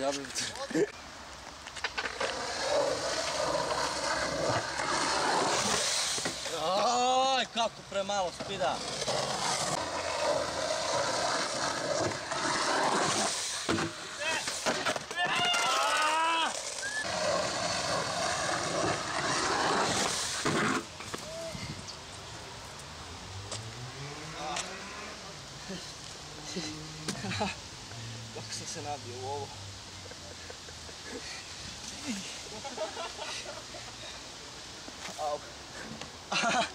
Ja bi... Aj, kako premalo spida. Au.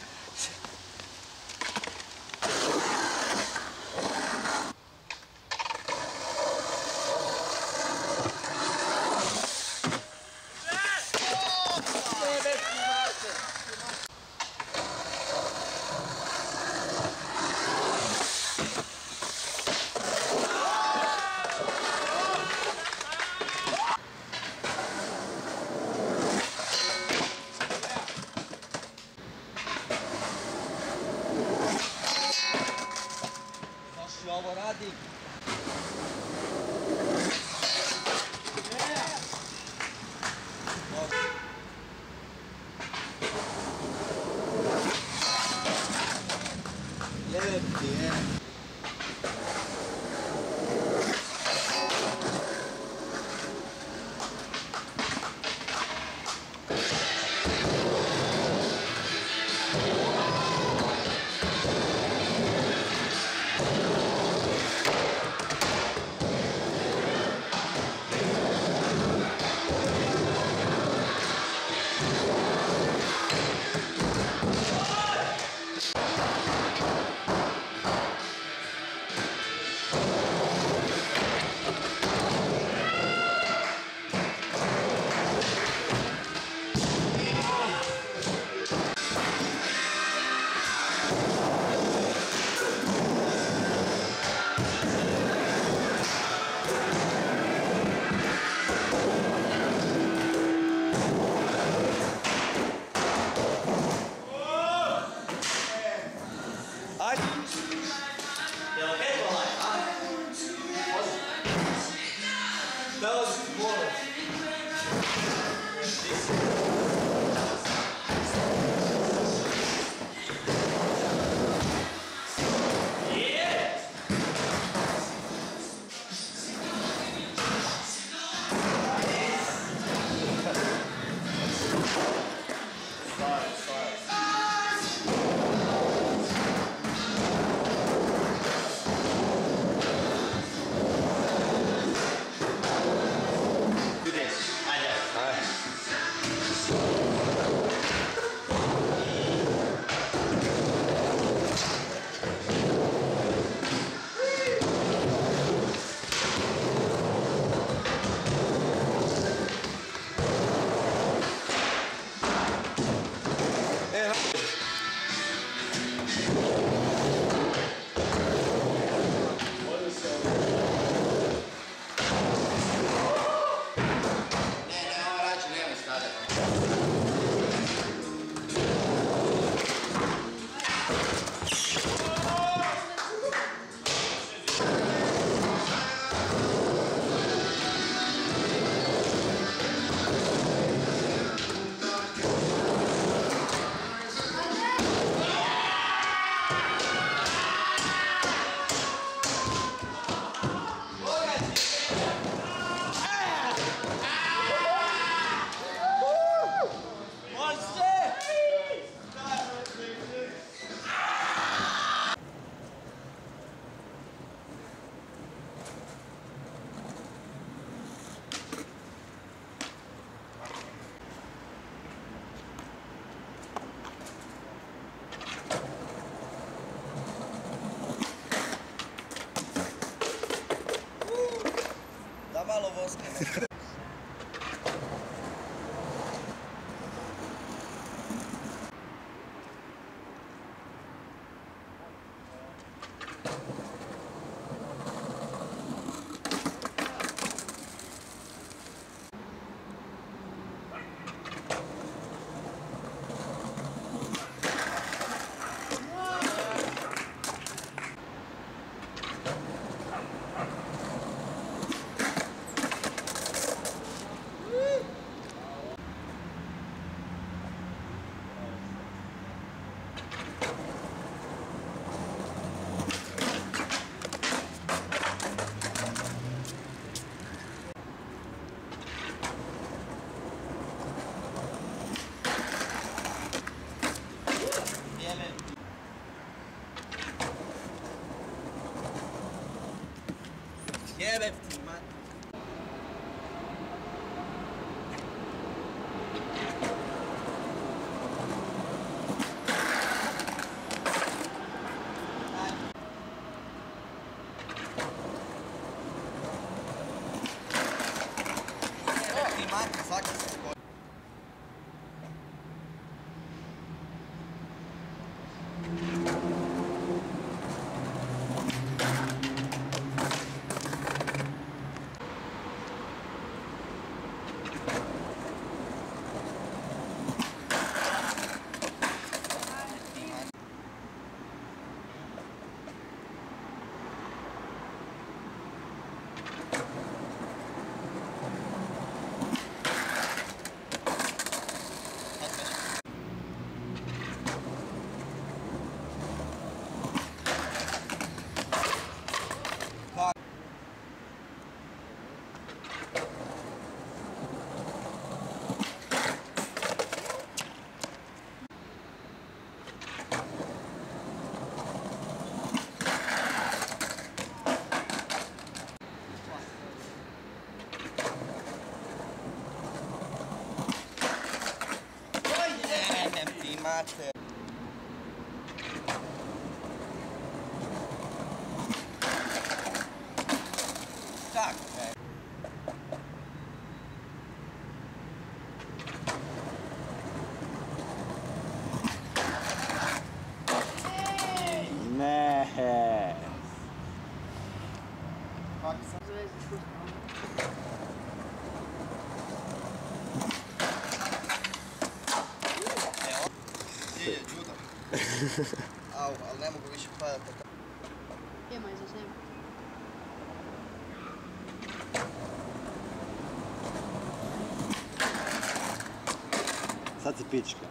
todos. not to Au, ali ne mogu više padati. Je, mas eu sempre. Sad si pička.